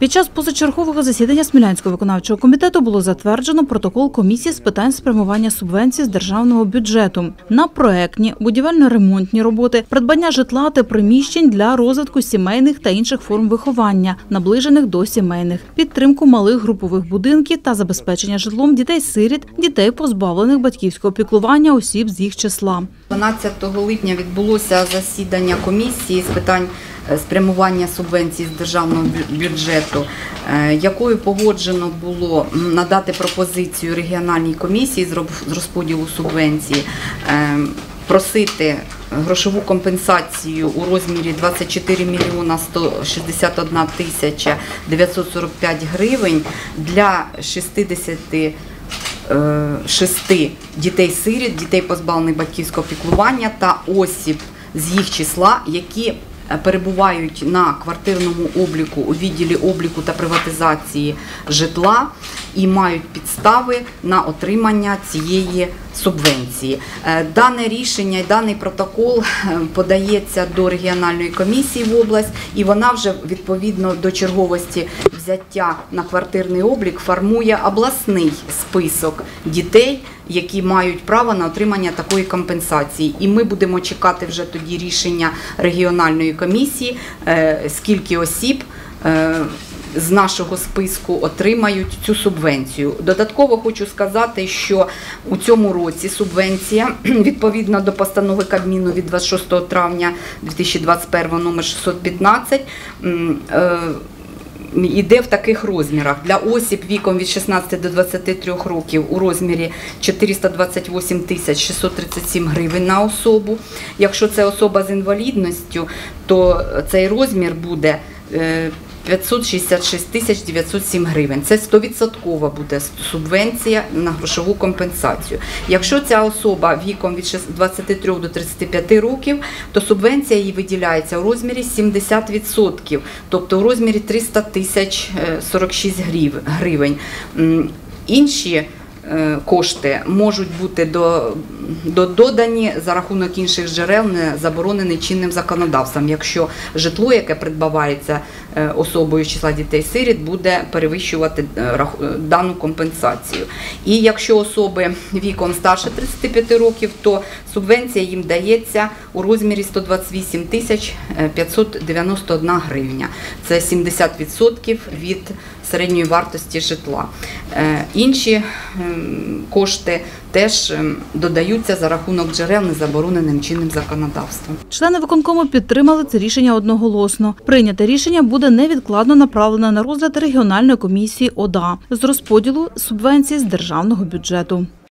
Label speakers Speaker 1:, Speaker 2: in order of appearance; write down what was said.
Speaker 1: Під час позачергового засідання Смілянського виконавчого комітету було затверджено протокол комісії з питань спрямування субвенцій з державного бюджету на проектні будівельно-ремонтні роботи, придбання житла та приміщень для розвитку сімейних та інших форм виховання, наближених до сімейних, підтримку малих групових будинків та забезпечення житлом дітей-сиріт, дітей позбавлених батьківського піклування осіб з їх числа.
Speaker 2: 12 липня відбулося засідання комісії з питань спрямування субвенцій з державного бюджету, е, якою погоджено було надати пропозицію регіональній комісії з розподілу субвенції. е, Просити грошову компенсацію у розмірі 24 мільйона 161 тисяча 945 гривень для 60 е, шести дітей-сиріт, дітей позбавлених батьківського піклування та осіб з їх числа, які е, перебувають на квартирному обліку у відділі обліку та приватизації житла і мають підстави на отримання цієї субвенції. Е, Дане рішення і даний протокол е, подається до регіональної комісії в область, і вона вже відповідно до черговості взяття на квартирний облік формує обласний список дітей, які мають право на отримання такої компенсації. І ми будемо чекати вже тоді рішення регіональної комісії, е, скільки осіб. е, З нашого списку отримають цю субвенцію. Додатково хочу сказати, що у цьому році субвенція відповідно до постанови Кабміну від 26 травня 2021 номер 615 е, Іде в таких розмірах для осіб віком від 16 до 23 років у розмірі 428 тисяч 637 гривень на особу. Якщо це особа з інвалідністю, то цей розмір буде е, 566 тисяч 907 гривень. Це 100% буде субвенція на грошову компенсацію. Якщо ця особа віком від 6 23 до 35 років, то субвенція їй виділяється у розмірі 70%, тобто у розмірі 300 тисяч е, 46 гривень. Інші е, кошти можуть бути до, до додані за рахунок інших джерел, не заборонений чинним законодавством, якщо житло, яке придбавається е, особою числа дітей-сиріт, буде перевищувати е, е, дану компенсацію. І якщо особи віком старше 35 років, то субвенція їм дається у розмірі 128 тисяч е, 591 гривня. Це 70% від середньої вартості житла. Е, Інші ем, кошти теж ем, додаються за рахунок джерел, незабороненим чинним законодавством.
Speaker 1: Члени виконкому підтримали це рішення одноголосно. Прийняте рішення буде невідкладно направлено на розгляд регіональної комісії ОДА з розподілу субвенцій з державного бюджету.